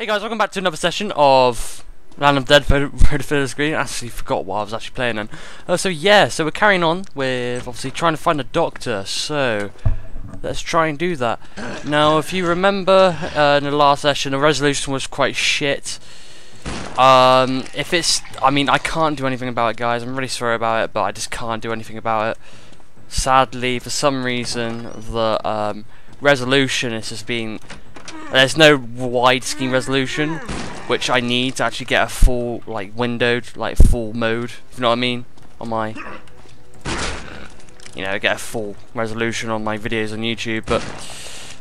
Hey guys, welcome back to another session of Land of Dead Road to Screen. I actually forgot what I was actually playing then. Uh, so yeah, so we're carrying on with obviously trying to find a doctor. So let's try and do that. Now, if you remember uh, in the last session, the resolution was quite shit. Um, if it's, I mean, I can't do anything about it, guys. I'm really sorry about it, but I just can't do anything about it. Sadly, for some reason, the um, resolution is just being there's no widescreen resolution, which I need to actually get a full, like, windowed, like, full mode, you know what I mean, on my, you know, get a full resolution on my videos on YouTube, but,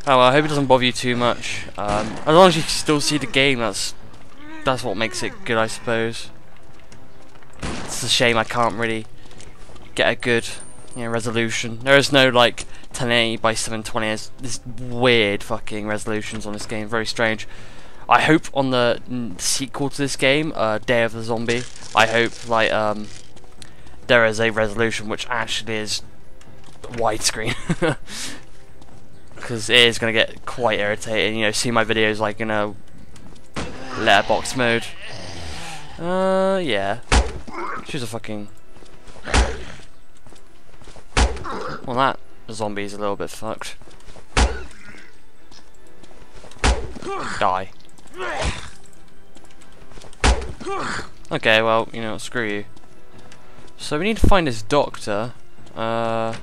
oh well, I hope it doesn't bother you too much. Um, as long as you can still see the game, that's, that's what makes it good, I suppose. It's a shame I can't really get a good, you know, resolution. There is no, like, 1080 by 720 has this weird fucking resolutions on this game, very strange. I hope on the sequel to this game, uh, Day of the Zombie, I hope like um, there is a resolution which actually is widescreen. Because it is going to get quite irritating, you know, see my videos like in a letterbox mode. Uh, yeah. She's a fucking... Well, that zombie's a little bit fucked. Die. Okay, well, you know, screw you. So we need to find this doctor. Uh,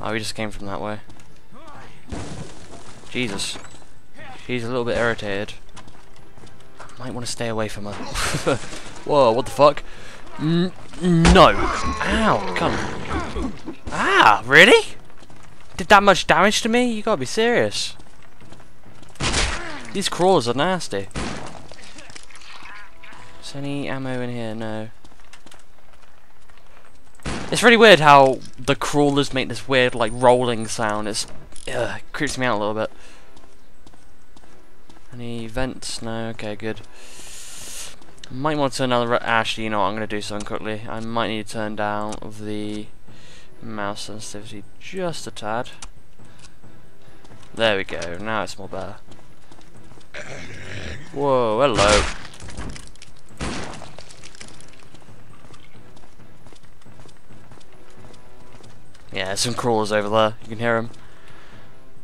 oh, we just came from that way. Jesus. She's a little bit irritated. Might want to stay away from her. Whoa, what the fuck? N no. Ow, come. Ah, really? Did that much damage to me? You gotta be serious. These crawlers are nasty. Is any ammo in here? No. It's really weird how the crawlers make this weird, like, rolling sound. It's, ugh, it creeps me out a little bit. Any vents? No. Okay, good. Might want to turn down the... Actually, you know what? I'm going to do something quickly. I might need to turn down the mouse sensitivity just a tad. There we go, now it's more better. Whoa, hello. Yeah, some crawlers over there, you can hear them.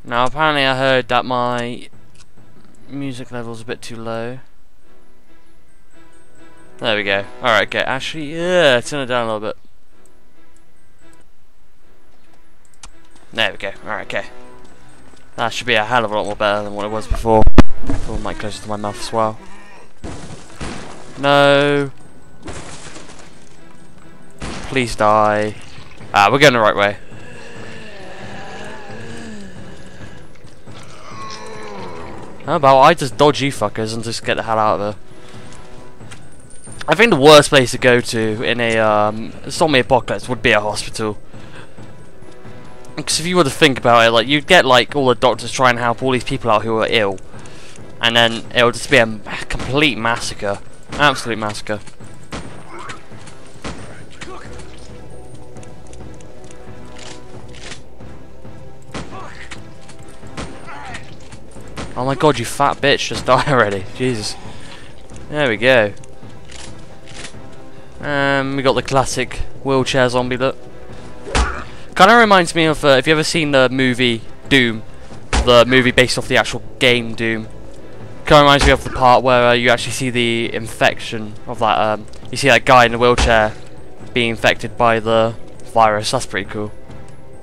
Now apparently I heard that my music level's a bit too low. There we go. Alright, okay, actually, yeah, turn it down a little bit. There we go. Alright, okay. That should be a hell of a lot more better than what it was before. Pull my closer to my mouth as well. No. Please die. Ah, we're going the right way. How about I just dodge you fuckers and just get the hell out of there? I think the worst place to go to in a um, zombie apocalypse would be a hospital. Because if you were to think about it, like you'd get like all the doctors trying to help all these people out who are ill, and then it would just be a complete massacre, absolute massacre. Oh my god, you fat bitch, just die already. Jesus. There we go. Um, we got the classic wheelchair zombie look. Kind of reminds me of, uh, if you ever seen the movie Doom, the movie based off the actual game Doom. Kind of reminds me of the part where uh, you actually see the infection of that, um, you see that guy in the wheelchair being infected by the virus. That's pretty cool.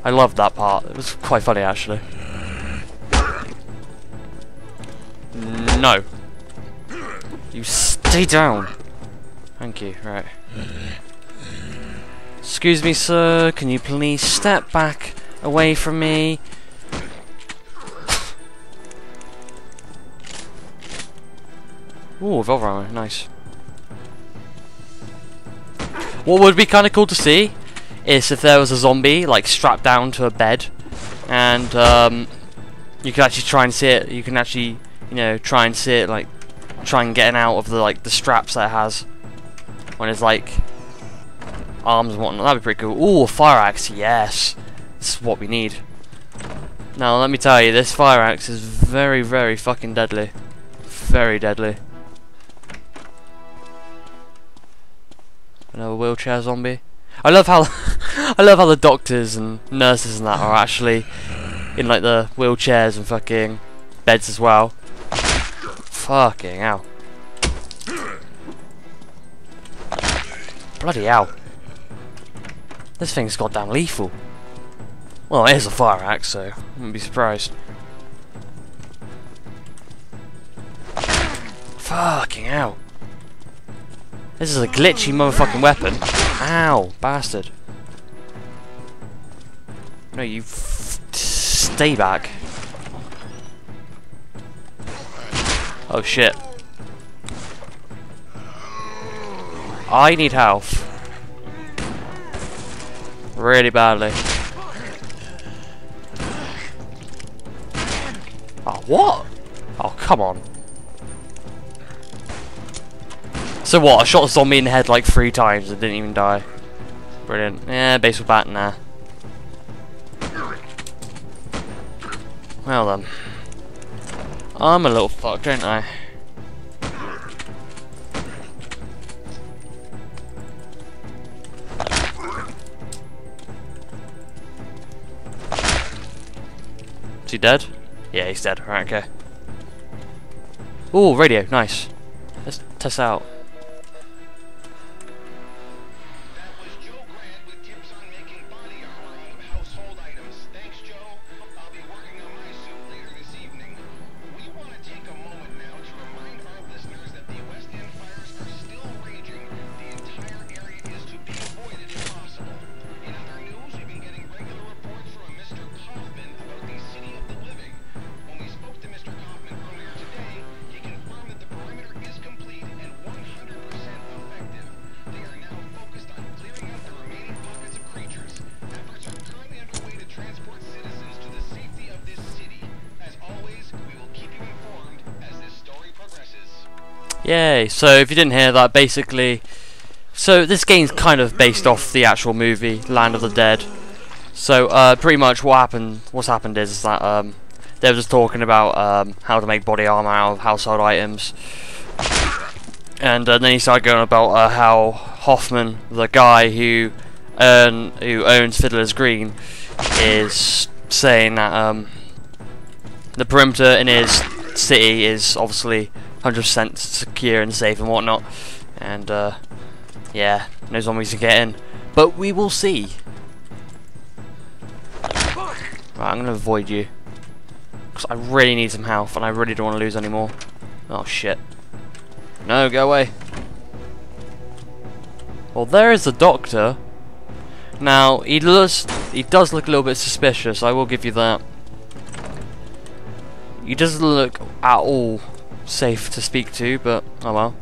I loved that part. It was quite funny actually. No. You stay down. Thank you. Right. Excuse me, sir. Can you please step back away from me? Ooh, armor. Nice. What would be kind of cool to see is if there was a zombie, like, strapped down to a bed, and, um, you could actually try and see it, you can actually, you know, try and see it, like, try and getting out of the, like, the straps that it has, when it's, like, arms and whatnot. That'd be pretty cool. Ooh, a fire axe. Yes. This is what we need. Now, let me tell you, this fire axe is very, very fucking deadly. very deadly. Another wheelchair zombie. I love how I love how the doctors and nurses and that are actually in like the wheelchairs and fucking beds as well. Fucking hell. Bloody hell. This thing's goddamn lethal. Well, it is a fire axe, so I wouldn't be surprised. Fucking hell. This is a glitchy motherfucking weapon. Ow, bastard. No, you stay back. Oh shit. I need health. Really badly. Oh, what? Oh, come on. So what, I shot a zombie in the head like three times and didn't even die. Brilliant. Yeah, baseball bat, nah. Well then. I'm a little fucked, ain't I? Is he dead? Yeah, he's dead. Right, okay. Ooh, radio. Nice. Let's test out. Yay! So if you didn't hear that, basically, so this game's kind of based off the actual movie Land of the Dead. So uh, pretty much what happened, what's happened is, is that um, they were just talking about um, how to make body armor out of household items, and uh, then he started going about uh, how Kaufman, the guy who earn, who owns Fiddler's Green, is saying that um, the perimeter in his city is obviously 100% secure and safe and whatnot. And, uh, yeah, no zombies can get in. But we will see. Right, I'm going to avoid you. Because I really need some health and I really don't want to lose any more. Oh, shit. No, go away. Well, there is the doctor. Now, he does, he does look a little bit suspicious, I will give you that. He doesn't look at all safe to speak to, but oh well.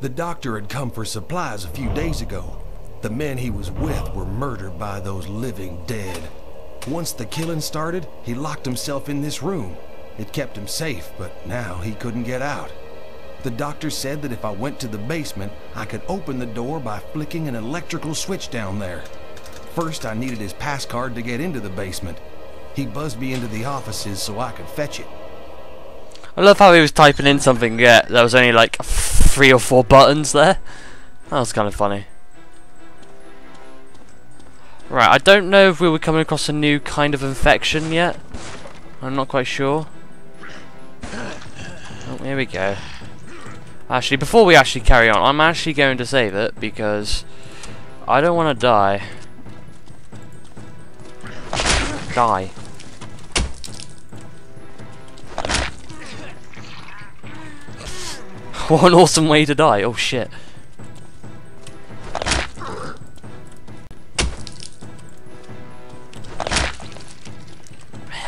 The doctor had come for supplies a few days ago. The men he was with were murdered by those living dead. Once the killing started, he locked himself in this room. It kept him safe, but now he couldn't get out. The doctor said that if I went to the basement, I could open the door by flicking an electrical switch down there. First, I needed his pass card to get into the basement, he buzzed me into the offices so I could fetch it. I love how he was typing in something, yeah, there was only like three or four buttons there. That was kind of funny. Right, I don't know if we were coming across a new kind of infection yet. I'm not quite sure. Oh, here we go. Actually, before we actually carry on, I'm actually going to save it because I don't want to die. Die. what an awesome way to die. Oh shit.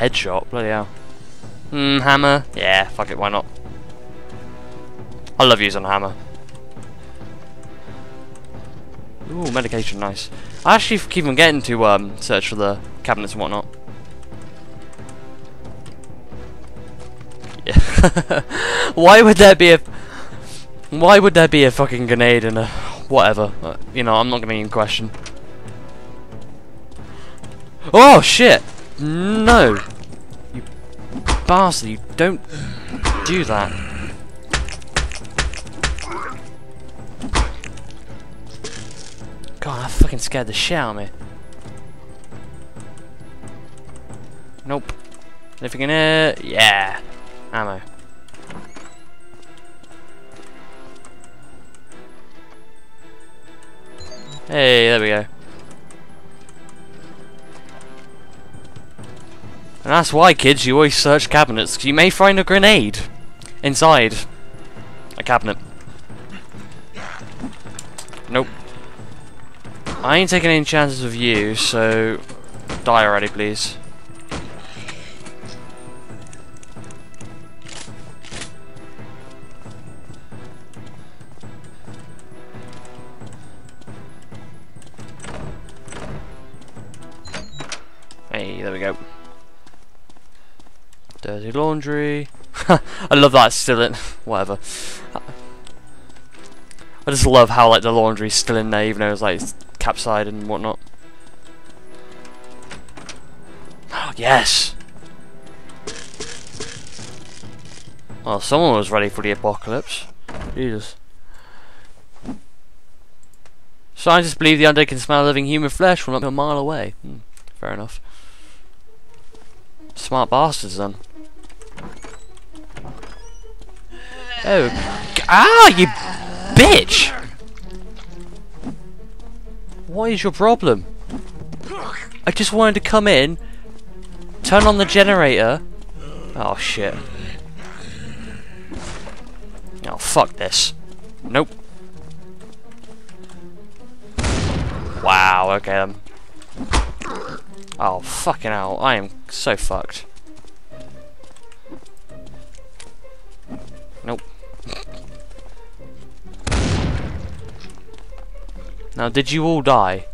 Headshot, bloody hell. Hmm, hammer. Yeah, fuck it, why not? I love using a hammer. Ooh, medication, nice. I actually keep on getting to um, search for the cabinets and whatnot. Yeah. Why would there be a why would there be a fucking grenade in a... whatever. Uh, you know, I'm not to even question. Oh, shit! No! You bastard, you don't do that. God, that fucking scared the shit out of me. Nope. Anything in here? Yeah. Ammo. Hey, there we go. And that's why, kids, you always search cabinets, 'cause you may find a grenade inside a cabinet. Nope. I ain't taking any chances with you, so die already, please. Laundry. I love that still in whatever. I just love how like the laundry's still in there even though it's like capsized and whatnot. Oh yes! Well, someone was ready for the apocalypse. Jesus. Scientists believe the undead can smell living human flesh from up to a mile away. Hmm, fair enough. Smart bastards then. Oh, ah, you bitch! What is your problem? I just wanted to come in, turn on the generator. Oh shit. Oh fuck this. Nope. Wow, okay then. Oh fucking hell, I am so fucked. Now, did you all die?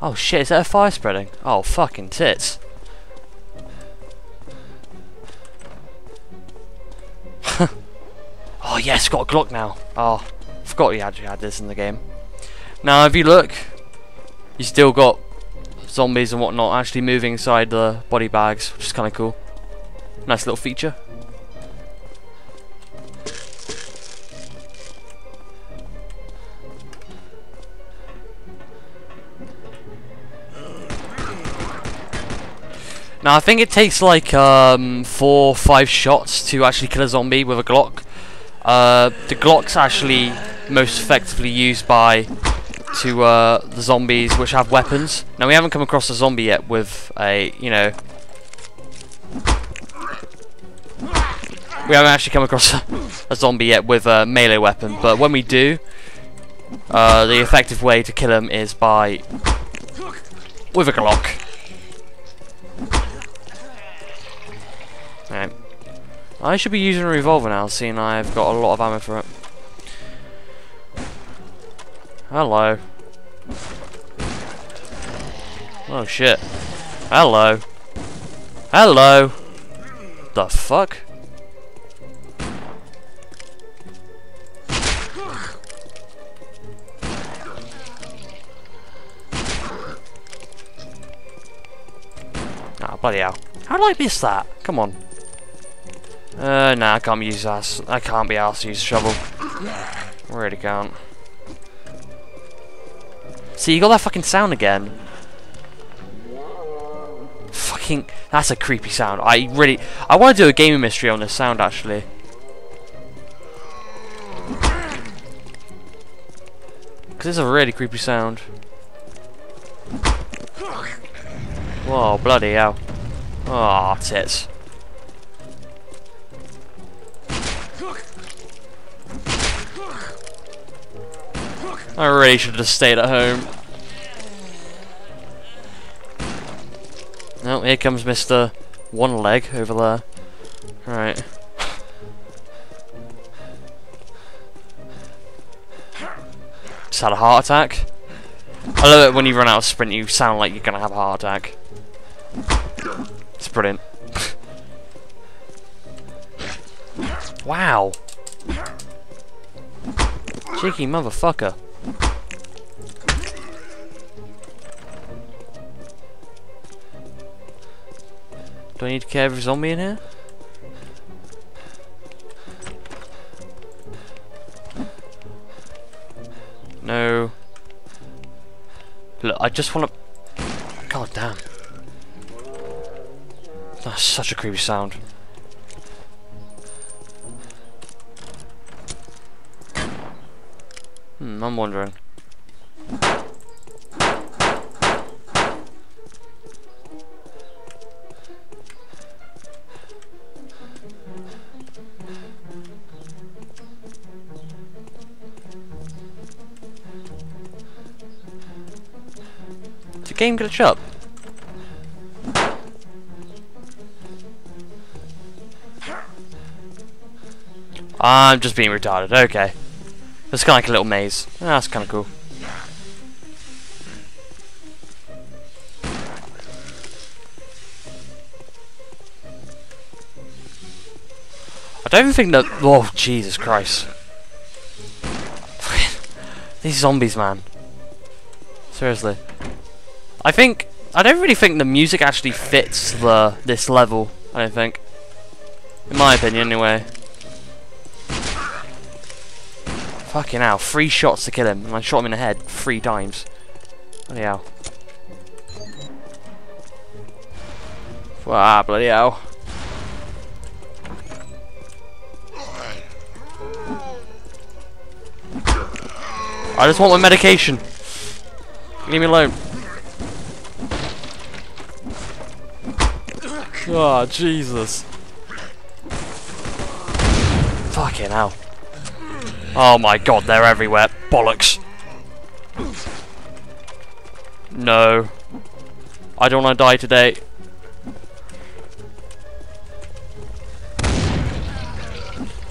Oh shit, is that a fire spreading? Oh, fucking tits. oh yes, got a Glock now. Oh, forgot you actually had this in the game. Now, if you look, you still got zombies and whatnot actually moving inside the body bags, which is kind of cool. Nice little feature. Now I think it takes like um, four, five shots to actually kill a zombie with a Glock. Uh, the Glock's actually most effectively used by to uh, the zombies which have weapons. Now we haven't come across a zombie yet with a, you know, we haven't actually come across a, a zombie yet with a melee weapon. But when we do, uh, the effective way to kill them is by with a Glock. I should be using a revolver now, seeing I've got a lot of ammo for it. Hello. Oh shit. Hello. Hello. The fuck? Ah, bloody hell. How did I miss that? Come on. Uh, nah, I can't use ass. I can't be asked to use shovel. Really can't. See, you got that fucking sound again. Fucking, that's a creepy sound. I really, I want to do a gaming mystery on this sound actually. Because it's a really creepy sound. Whoa, bloody hell. Oh, tits. I really should have stayed at home. Oh, here comes Mr. One Leg over there. Right. Just had a heart attack. I love it when you run out of sprint, you sound like you're gonna have a heart attack. It's brilliant. wow. Cheeky motherfucker. Do I need to kill every zombie in here? No. Look, I just want to... God damn. That's such a creepy sound. Hmm, I'm wondering. The game glitch up? I'm just being retarded, okay. It's kind of like a little maze. That's kind of cool. I don't even think that... Oh, Jesus Christ. These zombies, man. Seriously. I think... I don't really think the music actually fits the this level, I don't think. In my opinion, anyway. Fucking hell, three shots to kill him, and I shot him in the head three times. Bloody hell. Wow, bloody hell. I just want my medication. Leave me alone. Oh, Jesus. Fucking hell. Oh my god, they're everywhere. Bollocks. No. I don't want to die today.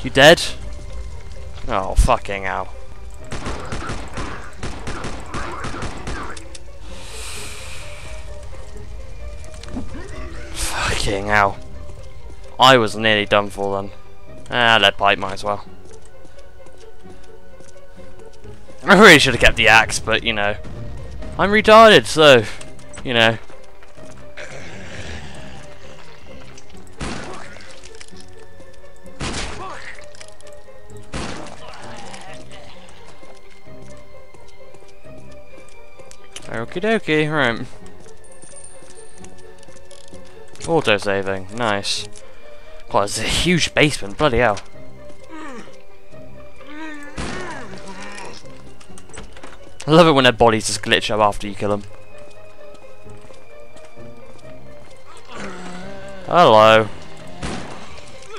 You dead? Oh, fucking hell. Fucking hell. I was nearly done for then. Ah, lead pipe might as well. I really should have kept the axe, but you know. I'm retarded, so, you know. Okie dokie, right. Auto saving, nice. God, it's a huge basement, bloody hell. I love it when their bodies just glitch up after you kill them. Hello.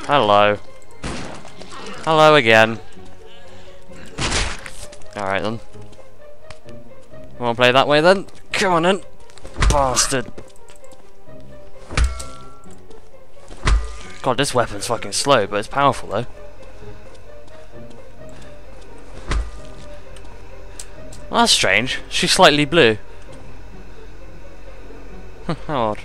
Hello. Hello again. Alright then. Wanna play that way then? Come on then. Bastard. God, this weapon's fucking slow, but it's powerful though. Well, that's strange. She's slightly blue. How odd.